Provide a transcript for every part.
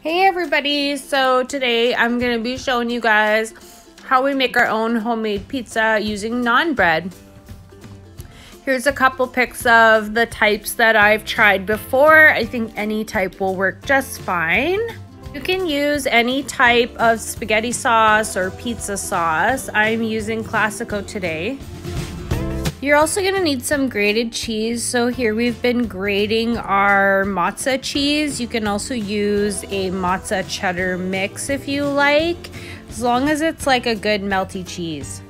Hey everybody, so today I'm going to be showing you guys how we make our own homemade pizza using naan bread. Here's a couple pics of the types that I've tried before. I think any type will work just fine. You can use any type of spaghetti sauce or pizza sauce. I'm using Classico today. You're also gonna need some grated cheese. So here we've been grating our mozza cheese. You can also use a mozza cheddar mix if you like, as long as it's like a good melty cheese.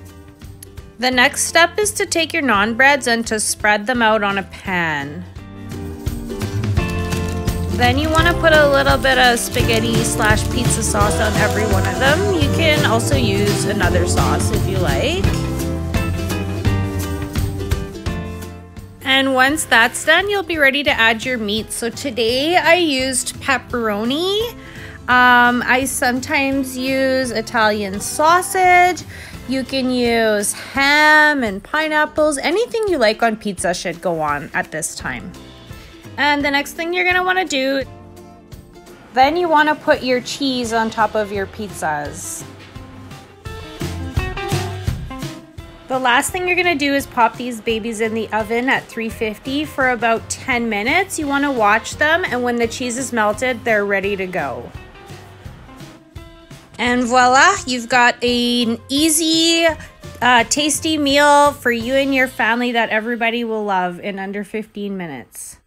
The next step is to take your naan breads and to spread them out on a pan. Then you want to put a little bit of spaghetti slash pizza sauce on every one of them. You can also use another sauce if you like. And once that's done, you'll be ready to add your meat. So today I used pepperoni. Um, I sometimes use Italian sausage. You can use ham and pineapples. Anything you like on pizza should go on at this time. And the next thing you're gonna wanna do, then you wanna put your cheese on top of your pizzas. The last thing you're gonna do is pop these babies in the oven at 350 for about 10 minutes. You wanna watch them and when the cheese is melted, they're ready to go. And voila, you've got an easy, uh, tasty meal for you and your family that everybody will love in under 15 minutes.